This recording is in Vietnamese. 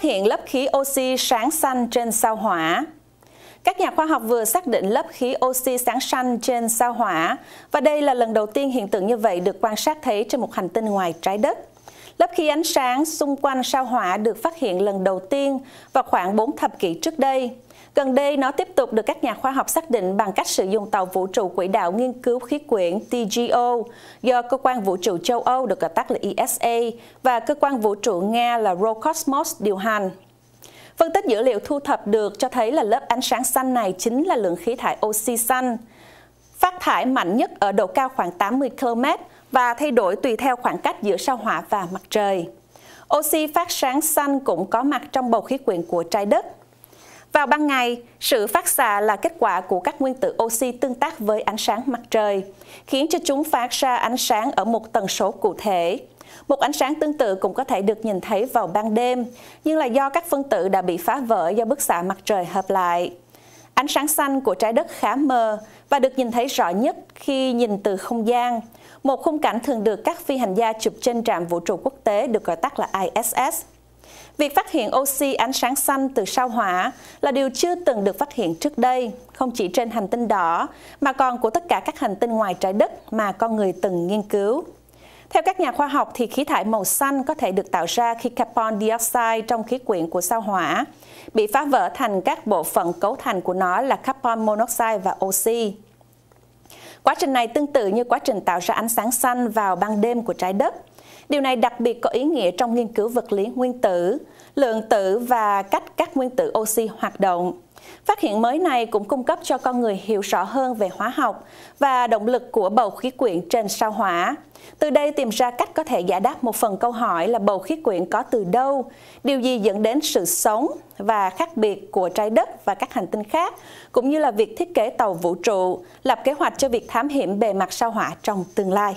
phát hiện lớp khí oxy sáng xanh trên sao hỏa. Các nhà khoa học vừa xác định lớp khí oxy sáng xanh trên sao hỏa và đây là lần đầu tiên hiện tượng như vậy được quan sát thấy trên một hành tinh ngoài trái đất. Lớp khí ánh sáng xung quanh sao hỏa được phát hiện lần đầu tiên vào khoảng 4 thập kỷ trước đây. Gần đây, nó tiếp tục được các nhà khoa học xác định bằng cách sử dụng tàu vũ trụ quỹ đạo nghiên cứu khí quyển TGO do Cơ quan Vũ trụ châu Âu được gọi tắt là ESA và Cơ quan Vũ trụ Nga là Roscosmos điều hành. Phân tích dữ liệu thu thập được cho thấy là lớp ánh sáng xanh này chính là lượng khí thải oxy xanh, phát thải mạnh nhất ở độ cao khoảng 80 km và thay đổi tùy theo khoảng cách giữa sao hỏa và mặt trời. Oxy phát sáng xanh cũng có mặt trong bầu khí quyển của trái đất. Vào ban ngày, sự phát xạ là kết quả của các nguyên tử oxy tương tác với ánh sáng mặt trời, khiến cho chúng phát ra ánh sáng ở một tần số cụ thể. Một ánh sáng tương tự cũng có thể được nhìn thấy vào ban đêm, nhưng là do các phân tử đã bị phá vỡ do bức xạ mặt trời hợp lại. Ánh sáng xanh của trái đất khá mờ và được nhìn thấy rõ nhất khi nhìn từ không gian. Một khung cảnh thường được các phi hành gia chụp trên trạm vũ trụ quốc tế được gọi tắt là ISS. Việc phát hiện oxy ánh sáng xanh từ sao hỏa là điều chưa từng được phát hiện trước đây, không chỉ trên hành tinh đỏ, mà còn của tất cả các hành tinh ngoài trái đất mà con người từng nghiên cứu. Theo các nhà khoa học thì khí thải màu xanh có thể được tạo ra khi carbon dioxide trong khí quyển của sao hỏa bị phá vỡ thành các bộ phận cấu thành của nó là carbon monoxide và oxy. Quá trình này tương tự như quá trình tạo ra ánh sáng xanh vào ban đêm của trái đất. Điều này đặc biệt có ý nghĩa trong nghiên cứu vật lý nguyên tử, lượng tử và cách các nguyên tử oxy hoạt động. Phát hiện mới này cũng cung cấp cho con người hiểu rõ hơn về hóa học và động lực của bầu khí quyển trên sao hỏa. Từ đây tìm ra cách có thể giải đáp một phần câu hỏi là bầu khí quyển có từ đâu, điều gì dẫn đến sự sống và khác biệt của trái đất và các hành tinh khác, cũng như là việc thiết kế tàu vũ trụ, lập kế hoạch cho việc thám hiểm bề mặt sao hỏa trong tương lai.